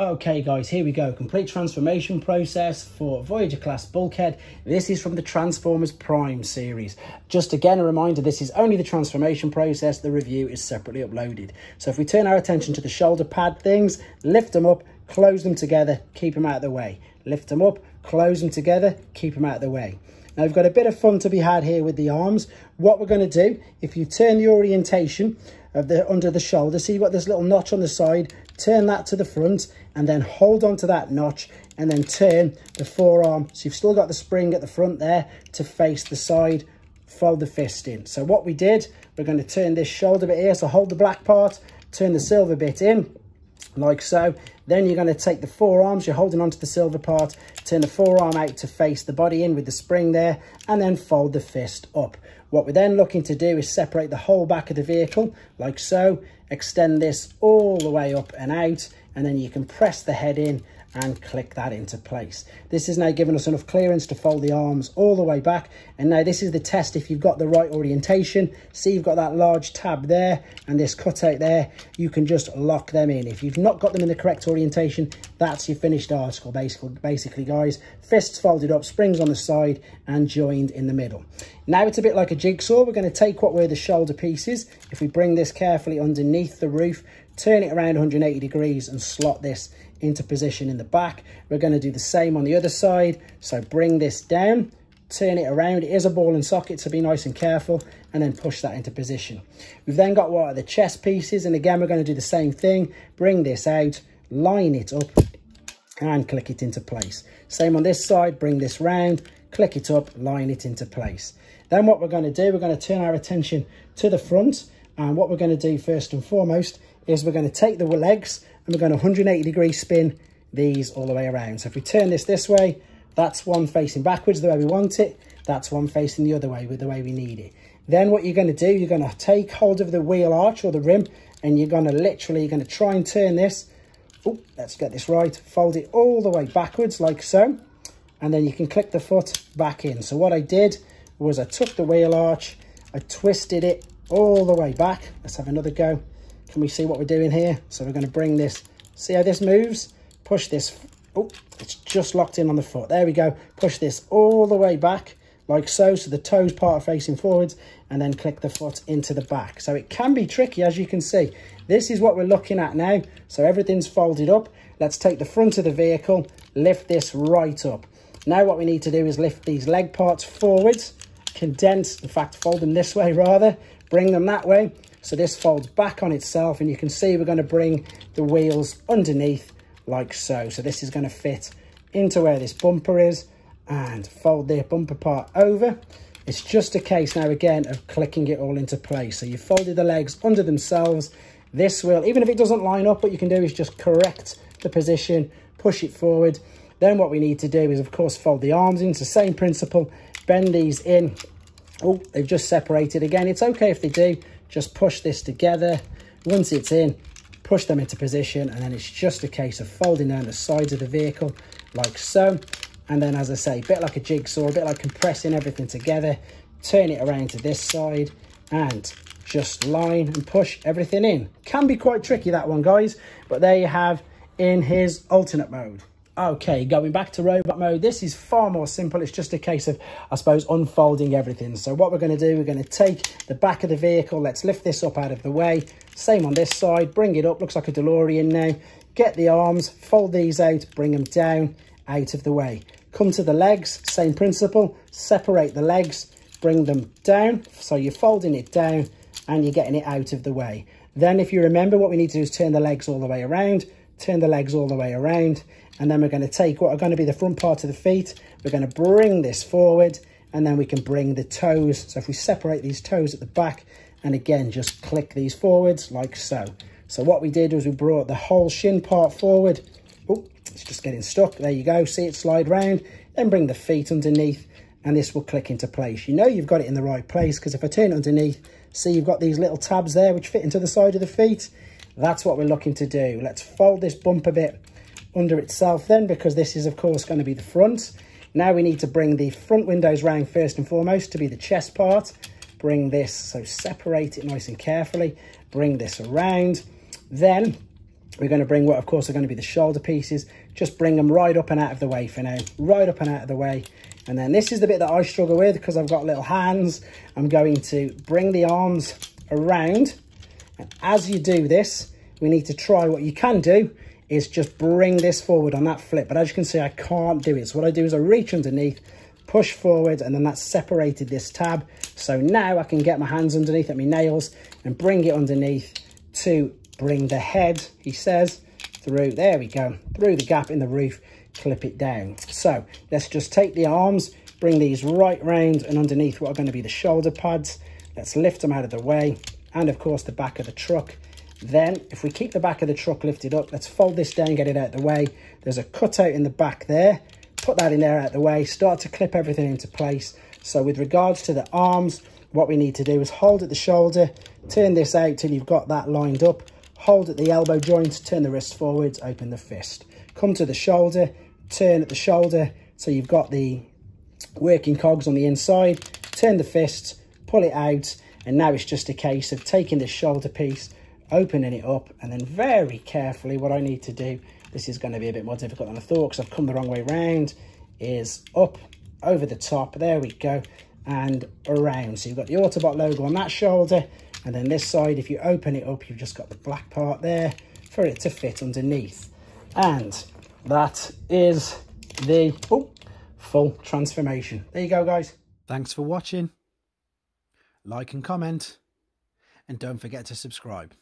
Okay guys, here we go. Complete transformation process for Voyager class bulkhead. This is from the Transformers Prime series. Just again, a reminder, this is only the transformation process. The review is separately uploaded. So if we turn our attention to the shoulder pad things, lift them up, close them together, keep them out of the way. Lift them up, close them together, keep them out of the way. Now we've got a bit of fun to be had here with the arms. What we're going to do, if you turn the orientation of the under the shoulder, see you've got this little notch on the side, turn that to the front and then hold on to that notch and then turn the forearm. So you've still got the spring at the front there to face the side, fold the fist in. So what we did, we're going to turn this shoulder bit here. So hold the black part, turn the silver bit in like so. Then you're going to take the forearms, you're holding onto the silver part, turn the forearm out to face the body in with the spring there, and then fold the fist up. What we're then looking to do is separate the whole back of the vehicle, like so, extend this all the way up and out, and then you can press the head in and click that into place. This is now giving us enough clearance to fold the arms all the way back. And now this is the test if you've got the right orientation. See, you've got that large tab there and this cutout there. You can just lock them in. If you've not got them in the correct orientation, that's your finished article, basically, basically guys. Fists folded up, springs on the side and joined in the middle. Now it's a bit like a jigsaw. We're going to take what were the shoulder pieces. If we bring this carefully underneath the roof, turn it around 180 degrees and slot this into position in the back. We're going to do the same on the other side. So bring this down, turn it around. It is a ball and socket, so be nice and careful, and then push that into position. We've then got what are the chest pieces, and again, we're going to do the same thing. Bring this out, line it up, and click it into place. Same on this side, bring this round, click it up, line it into place. Then what we're going to do, we're going to turn our attention to the front, and what we're going to do first and foremost is we're going to take the legs and we're going to 180 degree spin these all the way around. So if we turn this this way, that's one facing backwards the way we want it. That's one facing the other way with the way we need it. Then what you're going to do, you're going to take hold of the wheel arch or the rim and you're going to literally, you're going to try and turn this. Oh, let's get this right. Fold it all the way backwards like so. And then you can click the foot back in. So what I did was I took the wheel arch, I twisted it all the way back. Let's have another go. Can we see what we're doing here? So we're going to bring this, see how this moves? Push this, oh, it's just locked in on the foot. There we go. Push this all the way back like so. So the toes part are facing forwards and then click the foot into the back. So it can be tricky, as you can see. This is what we're looking at now. So everything's folded up. Let's take the front of the vehicle, lift this right up. Now what we need to do is lift these leg parts forwards, condense, in fact, fold them this way rather, bring them that way, so this folds back on itself and you can see we're going to bring the wheels underneath like so. So this is going to fit into where this bumper is and fold the bumper part over. It's just a case now again of clicking it all into place. So you folded the legs under themselves. This will, even if it doesn't line up, what you can do is just correct the position, push it forward. Then what we need to do is of course fold the arms in. It's the same principle, bend these in. Oh, they've just separated again. It's okay if they do just push this together. Once it's in, push them into position, and then it's just a case of folding down the sides of the vehicle like so. And then, as I say, a bit like a jigsaw, a bit like compressing everything together, turn it around to this side and just line and push everything in. Can be quite tricky, that one, guys, but there you have in his alternate mode. Okay, going back to robot mode, this is far more simple. It's just a case of, I suppose, unfolding everything. So what we're going to do, we're going to take the back of the vehicle. Let's lift this up out of the way. Same on this side. Bring it up. Looks like a DeLorean now. Get the arms, fold these out, bring them down, out of the way. Come to the legs, same principle. Separate the legs, bring them down. So you're folding it down and you're getting it out of the way. Then if you remember, what we need to do is turn the legs all the way around turn the legs all the way around and then we're going to take what are going to be the front part of the feet. We're going to bring this forward and then we can bring the toes. So if we separate these toes at the back and again just click these forwards like so. So what we did was we brought the whole shin part forward. Oh it's just getting stuck. There you go. See it slide round. Then bring the feet underneath and this will click into place. You know you've got it in the right place because if i turn underneath see you've got these little tabs there which fit into the side of the feet that's what we're looking to do. Let's fold this bump a bit under itself then because this is of course going to be the front. Now we need to bring the front windows round first and foremost to be the chest part. Bring this, so separate it nice and carefully. Bring this around. Then we're going to bring what of course are going to be the shoulder pieces just bring them right up and out of the way for now right up and out of the way and then this is the bit that I struggle with because I've got little hands I'm going to bring the arms around and as you do this we need to try. What you can do is just bring this forward on that flip. But as you can see I can't do it. So what I do is I reach underneath push forward and then that's separated this tab. So now I can get my hands underneath at my nails and bring it underneath to bring the head, he says, through, there we go, through the gap in the roof, clip it down. So let's just take the arms, bring these right round and underneath what are going to be the shoulder pads. Let's lift them out of the way and of course the back of the truck. Then if we keep the back of the truck lifted up, let's fold this down, get it out of the way. There's a cutout in the back there. Put that in there out of the way, start to clip everything into place. So with regards to the arms, what we need to do is hold at the shoulder, turn this out till you've got that lined up, hold at the elbow joint, turn the wrist forwards, open the fist. Come to the shoulder, turn at the shoulder so you've got the working cogs on the inside, turn the fist, pull it out, and now it's just a case of taking the shoulder piece, opening it up, and then very carefully, what I need to do, this is going to be a bit more difficult than I thought because I've come the wrong way round, is up over the top, there we go, and around. So you've got the Autobot logo on that shoulder, and then this side, if you open it up, you've just got the black part there for it to fit underneath. And that is the oh, full transformation. There you go, guys. Thanks for watching. Like and comment. And don't forget to subscribe.